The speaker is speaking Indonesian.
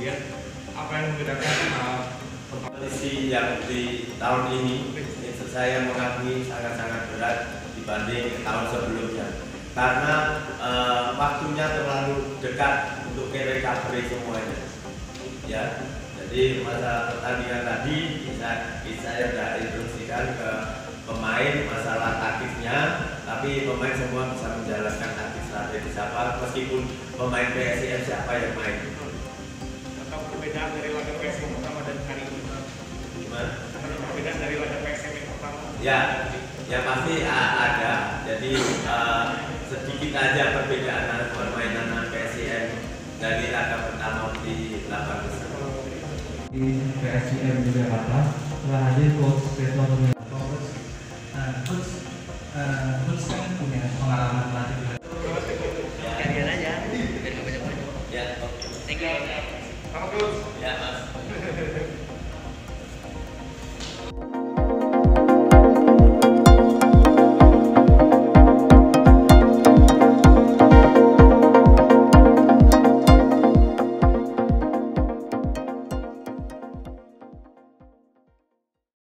kemudian apa yang membedakan uh, kompetisi yang di tahun ini saya mengakui sangat-sangat berat dibanding tahun sebelumnya. Karena uh, waktunya terlalu dekat untuk recovery semuanya. Ya jadi masa pertandingan tadi bisa saya sudah instruksikan ke pemain masalah taktiknya tapi pemain semua bisa menjalankan taktis strategi siapa meskipun pemain PSM siapa yang main perbedaan dari laga PSM pertama dan hari ini? Gimana? Perbedaan dari laga PSM yang pertama? Ya ya pasti ada. Jadi uh, sedikit aja perbedaan permainan PSIM dari laga pertama di lapangan. Besar di PSIM Jakarta telah hadir coach Retno Coach, coach, uh, coach kan punya pengalaman Vamos. Yeah, man.